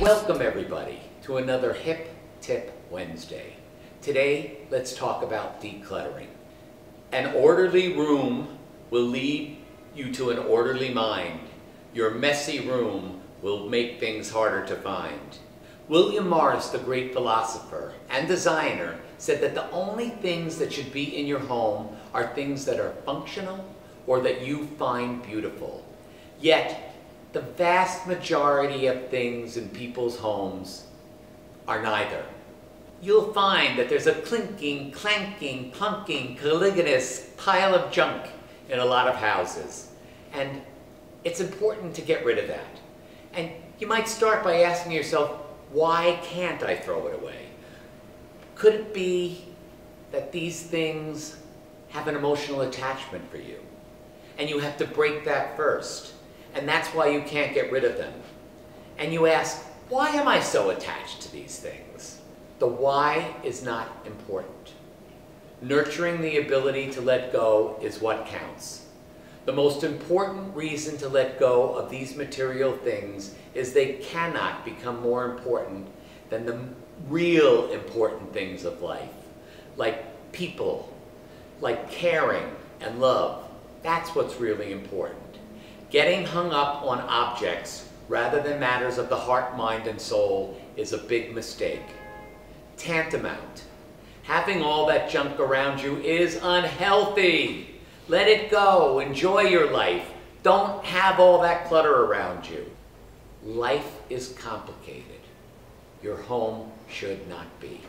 Welcome everybody to another Hip Tip Wednesday. Today, let's talk about decluttering. An orderly room will lead you to an orderly mind. Your messy room will make things harder to find. William Morris, the great philosopher and designer, said that the only things that should be in your home are things that are functional or that you find beautiful. Yet, the vast majority of things in people's homes are neither. You'll find that there's a clinking, clanking, plunking, caliginous pile of junk in a lot of houses. And it's important to get rid of that. And you might start by asking yourself, why can't I throw it away? Could it be that these things have an emotional attachment for you? And you have to break that first and that's why you can't get rid of them. And you ask, why am I so attached to these things? The why is not important. Nurturing the ability to let go is what counts. The most important reason to let go of these material things is they cannot become more important than the real important things of life, like people, like caring and love. That's what's really important. Getting hung up on objects rather than matters of the heart, mind, and soul is a big mistake. Tantamount. Having all that junk around you is unhealthy. Let it go. Enjoy your life. Don't have all that clutter around you. Life is complicated. Your home should not be.